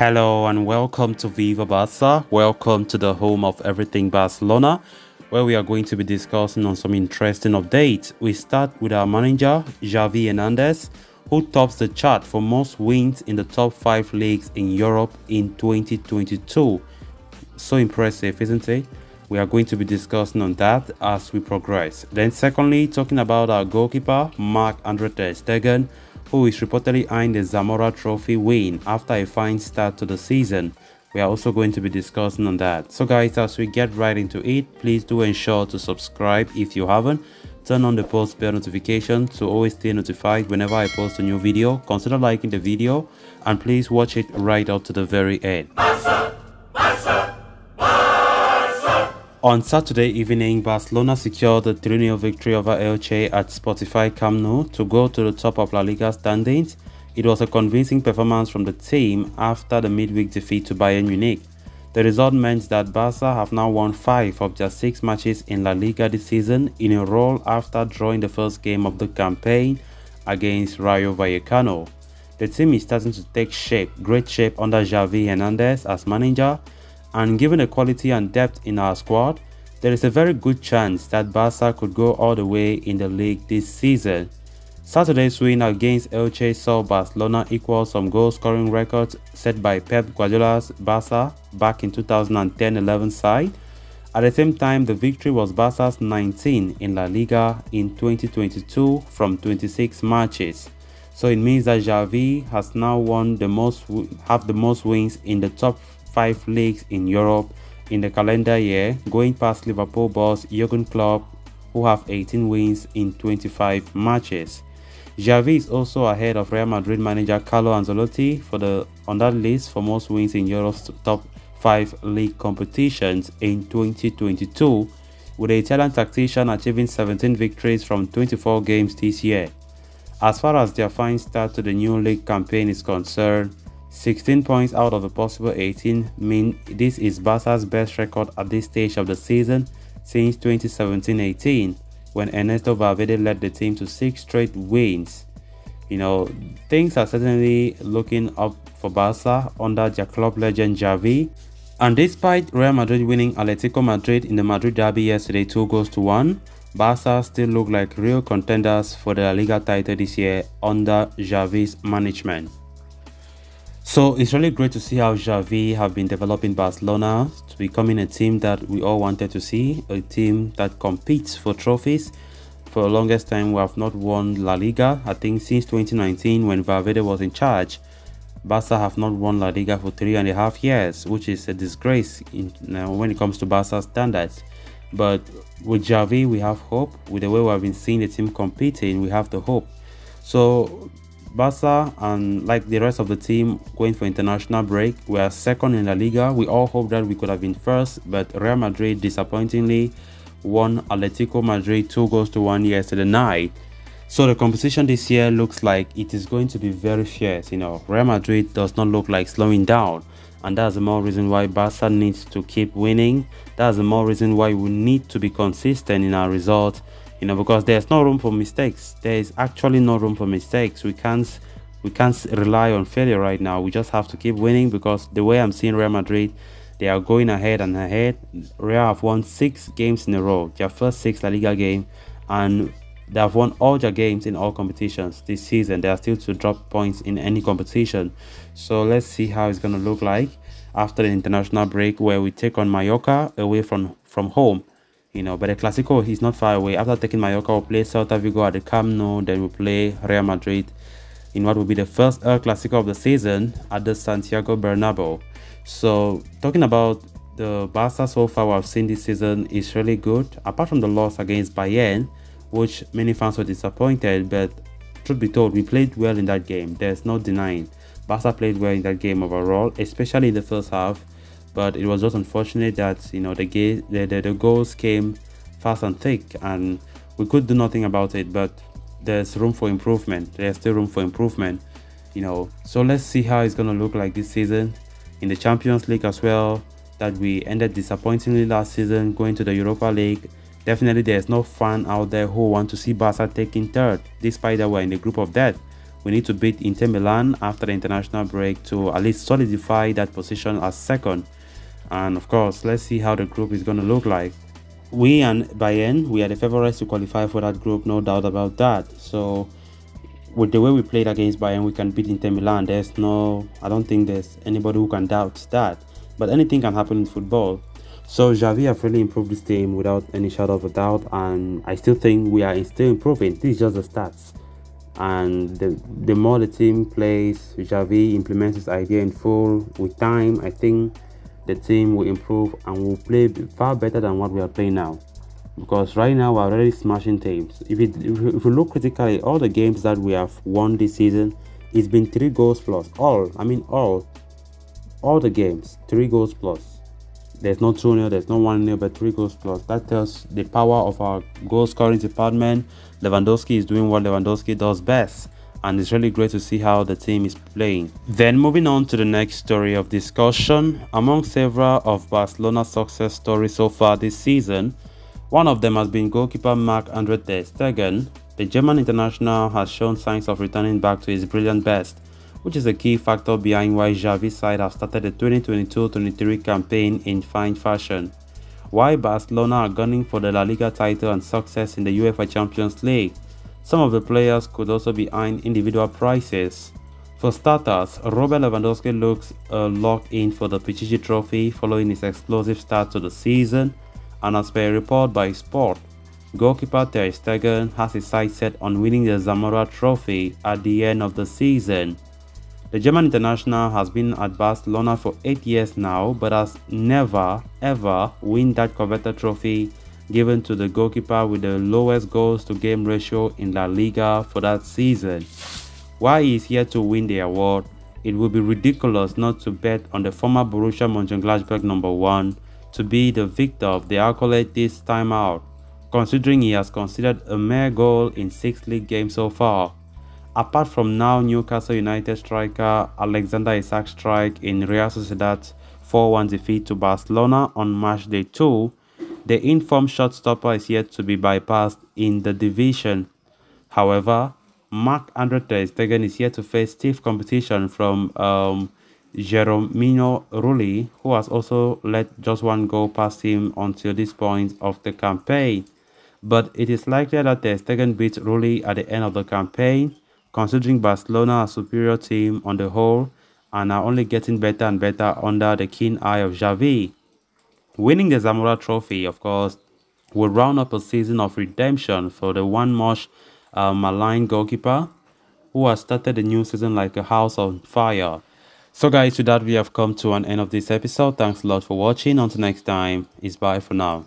Hello and welcome to Viva Barca. Welcome to the home of everything Barcelona, where we are going to be discussing on some interesting updates. We start with our manager, Xavi Hernandez, who tops the chart for most wins in the top 5 leagues in Europe in 2022. So impressive, isn't it? We are going to be discussing on that as we progress. Then secondly, talking about our goalkeeper, Marc-Andre Ter Stegen, who is reportedly eyeing the Zamora Trophy win after a fine start to the season. We are also going to be discussing on that. So guys, as we get right into it, please do ensure to subscribe if you haven't. Turn on the post bell notification to always stay notified whenever I post a new video. Consider liking the video and please watch it right up to the very end. On Saturday evening, Barcelona secured a 3-0 victory over Elche at Spotify Camp Nou to go to the top of La Liga standings. It was a convincing performance from the team after the midweek defeat to Bayern Munich. The result meant that Barca have now won 5 of their 6 matches in La Liga this season in a row after drawing the first game of the campaign against Rayo Vallecano. The team is starting to take shape, great shape under Xavi Hernandez as manager and given the quality and depth in our squad, there is a very good chance that Barca could go all the way in the league this season. Saturday's win against Elche saw Barcelona equal some goal scoring records set by Pep Guardiola's Barca back in 2010-11 side. At the same time, the victory was Barca's 19 in La Liga in 2022 from 26 matches. So it means that Xavi has now won the most have the most wins in the top five leagues in Europe in the calendar year, going past Liverpool boss Jurgen Klopp, who have 18 wins in 25 matches. Xavi is also ahead of Real Madrid manager Carlo Ancelotti for the on that list for most wins in Europe's top 5 league competitions in 2022, with the Italian tactician achieving 17 victories from 24 games this year. As far as their fine start to the new league campaign is concerned, 16 points out of a possible 18 mean this is Barca's best record at this stage of the season since 2017-18 when Ernesto Valverde led the team to 6 straight wins. You know, things are certainly looking up for Barca under their club legend Xavi. And despite Real Madrid winning Atletico Madrid in the Madrid derby yesterday 2 goals to 1, Barca still look like real contenders for the La Liga title this year under Xavi's management. So it's really great to see how Xavi have been developing Barcelona to becoming a team that we all wanted to see, a team that competes for trophies. For the longest time, we have not won La Liga. I think since 2019, when Valverde was in charge, Barca have not won La Liga for three and a half years, which is a disgrace in, when it comes to Barca standards. But with Xavi, we have hope. With the way we have been seeing the team competing, we have the hope. So Barca and like the rest of the team going for international break. We are second in La Liga. We all hope that we could have been first, but Real Madrid disappointingly won Atletico Madrid two goals to one yesterday night. So the competition this year looks like it is going to be very fierce. You know, Real Madrid does not look like slowing down. And that's the more reason why Barca needs to keep winning. That's the more reason why we need to be consistent in our results you know because there's no room for mistakes. There is actually no room for mistakes. We can't we can't rely on failure right now. We just have to keep winning because the way i'm seeing real madrid they are going ahead and ahead. Real have won six games in a row their first six la liga game and they have won all their games in all competitions this season. They are still to drop points in any competition. So let's see how it's going to look like after the international break where we take on mallorca away from from home you know, but the Clasico is not far away. After taking Mallorca, we'll play Celta Vigo at the Camp Nou, then we'll play Real Madrid in what will be the first El Clasico of the season at the Santiago Bernabeu. So, talking about the Barca so far I've seen this season is really good. Apart from the loss against Bayern, which many fans were disappointed, but truth be told, we played well in that game. There's no denying. Barca played well in that game overall, especially in the first half but it was just unfortunate that you know the, the, the, the goals came fast and thick and we could do nothing about it but there's room for improvement. There's still room for improvement you know. So let's see how it's going to look like this season in the champions league as well that we ended disappointingly last season going to the europa league. Definitely there's no fan out there who want to see barca taking third. Despite that we're in the group of death We need to beat Inter Milan after the international break to at least solidify that position as second. And of course, let's see how the group is going to look like. We and Bayern, we are the favorites to qualify for that group, no doubt about that. So, with the way we played against Bayern, we can beat Inter Milan. There's no, I don't think there's anybody who can doubt that. But anything can happen in football. So Xavi have really improved this team without any shadow of a doubt, and I still think we are still improving. This is just the stats and the, the more the team plays, Xavi implements his idea in full with time, I think the team will improve and will play far better than what we are playing now. Because right now we're already smashing teams. If, it, if you look critically, all the games that we have won this season, it's been three goals plus. All, I mean all, all the games, three goals plus. There's no 2 0, there's no 1 0, but 3 goals plus. That tells the power of our goal scoring department. Lewandowski is doing what Lewandowski does best. And it's really great to see how the team is playing. Then moving on to the next story of discussion. Among several of Barcelona's success stories so far this season, one of them has been goalkeeper Marc-Andre Ter Stegen. The German international has shown signs of returning back to his brilliant best which is a key factor behind why Xavi's side have started the 2022-23 campaign in fine fashion. Why Barcelona are gunning for the La Liga title and success in the UEFA Champions League. Some of the players could also be eyeing individual prizes. For starters, Robert Lewandowski looks uh, locked in for the Pichichi Trophy following his explosive start to the season, and as per a report by Sport, goalkeeper Ter Stegen has his sights set on winning the Zamora Trophy at the end of the season. The German international has been at Barcelona for 8 years now but has never ever won that coveted trophy given to the goalkeeper with the lowest goals to game ratio in La Liga for that season. While he is here to win the award, it would be ridiculous not to bet on the former Borussia Mönchengladbach number 1 to be the victor of the accolade this time out, considering he has considered a mere goal in 6 league games so far. Apart from now Newcastle United striker Alexander Isak strike in Real Sociedad 4-1 defeat to Barcelona on match day 2, the informed shotstopper is yet to be bypassed in the division. However, Marc-Andre Ter Stegen is yet to face stiff competition from um, Geronimo Rulli, who has also let just one goal past him until this point of the campaign. But it is likely that Ter Stegen beats Rulli at the end of the campaign considering Barcelona a superior team on the whole and are only getting better and better under the keen eye of Xavi. Winning the Zamora Trophy, of course, will round up a season of redemption for the one much uh, maligned goalkeeper who has started the new season like a house on fire. So guys, with that we have come to an end of this episode. Thanks a lot for watching. Until next time, it's bye for now.